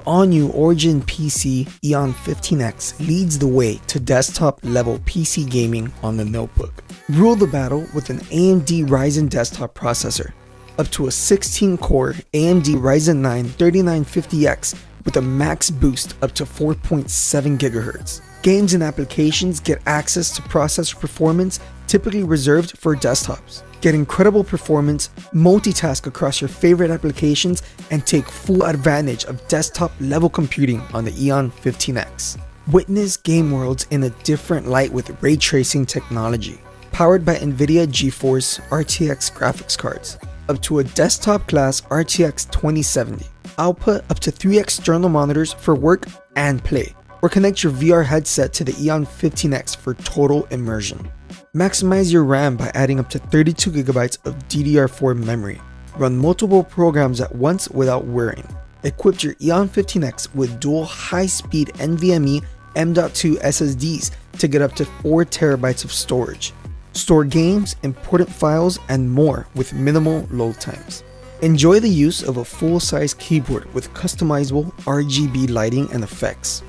all-new Origin PC Eon 15X leads the way to desktop-level PC gaming on the notebook. Rule the battle with an AMD Ryzen desktop processor, up to a 16-core AMD Ryzen 9 3950X with a max boost up to 4.7 GHz. Games and applications get access to processor performance typically reserved for desktops. Get incredible performance, multitask across your favorite applications, and take full advantage of desktop level computing on the Eon 15X. Witness game worlds in a different light with ray tracing technology. Powered by NVIDIA GeForce RTX graphics cards, up to a desktop class RTX 2070. Output up to 3 external monitors for work and play, or connect your VR headset to the Eon 15X for total immersion. Maximize your RAM by adding up to 32GB of DDR4 memory. Run multiple programs at once without worrying. Equip your Eon 15X with dual high-speed NVMe M.2 SSDs to get up to 4TB of storage. Store games, important files, and more with minimal load times. Enjoy the use of a full-size keyboard with customizable RGB lighting and effects.